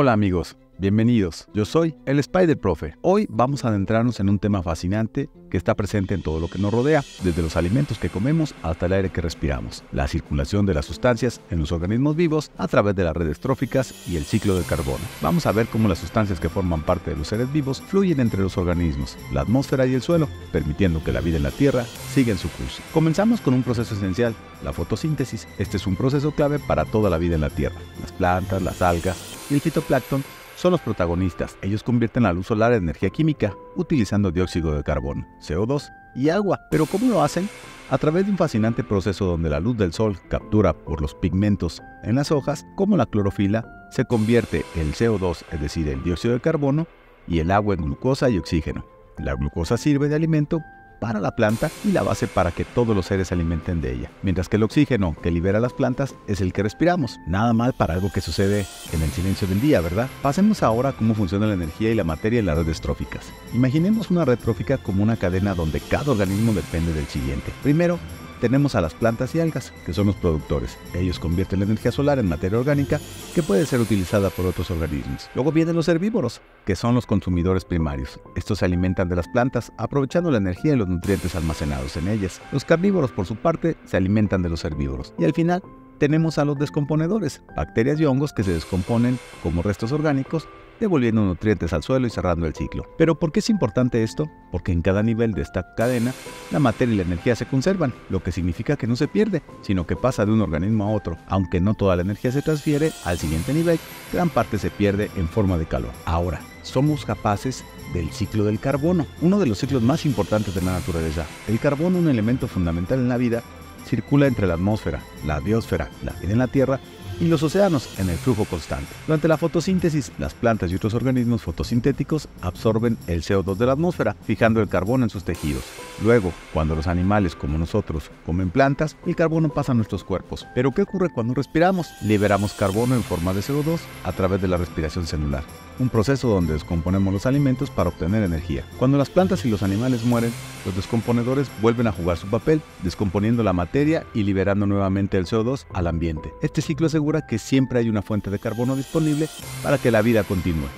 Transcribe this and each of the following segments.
Hola amigos, bienvenidos. Yo soy el Spider Profe. Hoy vamos a adentrarnos en un tema fascinante que está presente en todo lo que nos rodea, desde los alimentos que comemos hasta el aire que respiramos, la circulación de las sustancias en los organismos vivos a través de las redes tróficas y el ciclo del carbono. Vamos a ver cómo las sustancias que forman parte de los seres vivos fluyen entre los organismos, la atmósfera y el suelo, permitiendo que la vida en la Tierra siga en su curso. Comenzamos con un proceso esencial, la fotosíntesis. Este es un proceso clave para toda la vida en la Tierra. Las plantas, las algas y el fitoplancton son los protagonistas. Ellos convierten la luz solar en energía química utilizando dióxido de carbono, CO2 y agua. ¿Pero cómo lo hacen? A través de un fascinante proceso donde la luz del sol captura por los pigmentos en las hojas, como la clorofila, se convierte el CO2, es decir, el dióxido de carbono, y el agua en glucosa y oxígeno. La glucosa sirve de alimento para la planta y la base para que todos los seres se alimenten de ella, mientras que el oxígeno que libera las plantas es el que respiramos. Nada mal para algo que sucede en el silencio del día, ¿verdad? Pasemos ahora a cómo funciona la energía y la materia en las redes tróficas. Imaginemos una red trófica como una cadena donde cada organismo depende del siguiente. Primero, tenemos a las plantas y algas, que son los productores. Ellos convierten la energía solar en materia orgánica que puede ser utilizada por otros organismos. Luego vienen los herbívoros, que son los consumidores primarios. Estos se alimentan de las plantas, aprovechando la energía y los nutrientes almacenados en ellas. Los carnívoros, por su parte, se alimentan de los herbívoros. Y al final, tenemos a los descomponedores, bacterias y hongos que se descomponen como restos orgánicos devolviendo nutrientes al suelo y cerrando el ciclo. Pero ¿por qué es importante esto? Porque en cada nivel de esta cadena, la materia y la energía se conservan, lo que significa que no se pierde, sino que pasa de un organismo a otro. Aunque no toda la energía se transfiere al siguiente nivel, gran parte se pierde en forma de calor. Ahora, somos capaces del ciclo del carbono, uno de los ciclos más importantes de la naturaleza. El carbono, un elemento fundamental en la vida, circula entre la atmósfera, la biosfera, la vida en la Tierra y los océanos en el flujo constante. Durante la fotosíntesis, las plantas y otros organismos fotosintéticos absorben el CO2 de la atmósfera, fijando el carbono en sus tejidos. Luego, cuando los animales como nosotros comen plantas, el carbono pasa a nuestros cuerpos. Pero ¿qué ocurre cuando respiramos? Liberamos carbono en forma de CO2 a través de la respiración celular un proceso donde descomponemos los alimentos para obtener energía. Cuando las plantas y los animales mueren, los descomponedores vuelven a jugar su papel, descomponiendo la materia y liberando nuevamente el CO2 al ambiente. Este ciclo que siempre hay una fuente de carbono disponible para que la vida continúe.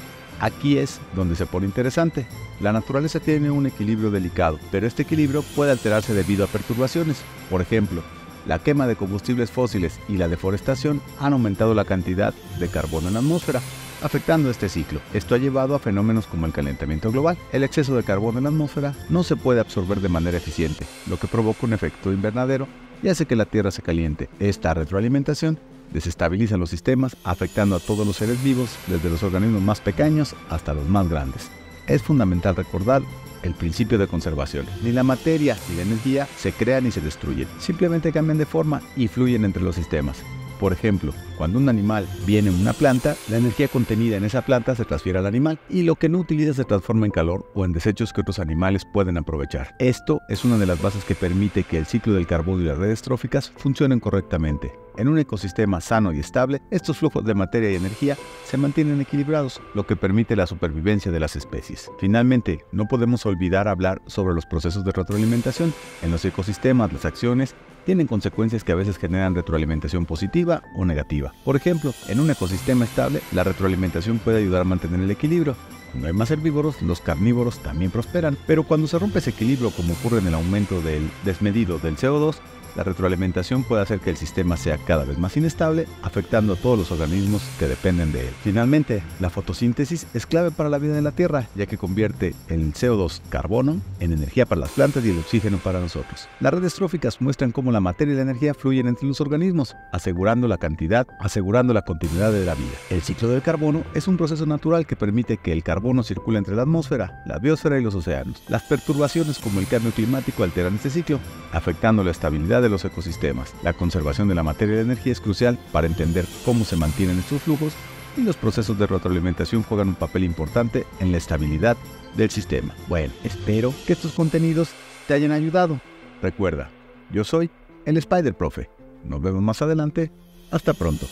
Aquí es donde se pone interesante. La naturaleza tiene un equilibrio delicado, pero este equilibrio puede alterarse debido a perturbaciones. Por ejemplo, la quema de combustibles fósiles y la deforestación han aumentado la cantidad de carbono en la atmósfera, afectando este ciclo. Esto ha llevado a fenómenos como el calentamiento global. El exceso de carbono en la atmósfera no se puede absorber de manera eficiente, lo que provoca un efecto invernadero y hace que la Tierra se caliente. Esta retroalimentación desestabiliza los sistemas, afectando a todos los seres vivos, desde los organismos más pequeños hasta los más grandes. Es fundamental recordar el principio de conservación. Ni la materia ni la energía se crean ni se destruyen, simplemente cambian de forma y fluyen entre los sistemas. Por ejemplo, cuando un animal viene en una planta, la energía contenida en esa planta se transfiere al animal y lo que no utiliza se transforma en calor o en desechos que otros animales pueden aprovechar. Esto es una de las bases que permite que el ciclo del carbono y las redes tróficas funcionen correctamente. En un ecosistema sano y estable, estos flujos de materia y energía se mantienen equilibrados, lo que permite la supervivencia de las especies. Finalmente, no podemos olvidar hablar sobre los procesos de retroalimentación. En los ecosistemas, las acciones tienen consecuencias que a veces generan retroalimentación positiva o negativa. Por ejemplo, en un ecosistema estable, la retroalimentación puede ayudar a mantener el equilibrio. Cuando hay más herbívoros, los carnívoros también prosperan, pero cuando se rompe ese equilibrio como ocurre en el aumento del desmedido del CO2, la retroalimentación puede hacer que el sistema sea cada vez más inestable, afectando a todos los organismos que dependen de él. Finalmente, la fotosíntesis es clave para la vida en la Tierra, ya que convierte el CO2 carbono en energía para las plantas y el oxígeno para nosotros. Las redes tróficas muestran cómo la materia y la energía fluyen entre los organismos, asegurando la cantidad, asegurando la continuidad de la vida. El ciclo del carbono es un proceso natural que permite que el carbono circule entre la atmósfera, la biosfera y los océanos. Las perturbaciones como el cambio climático alteran este ciclo, afectando la estabilidad de los ecosistemas. La conservación de la materia y la energía es crucial para entender cómo se mantienen estos flujos y los procesos de retroalimentación juegan un papel importante en la estabilidad del sistema. Bueno, espero que estos contenidos te hayan ayudado. Recuerda, yo soy el Spider Profe. Nos vemos más adelante. Hasta pronto.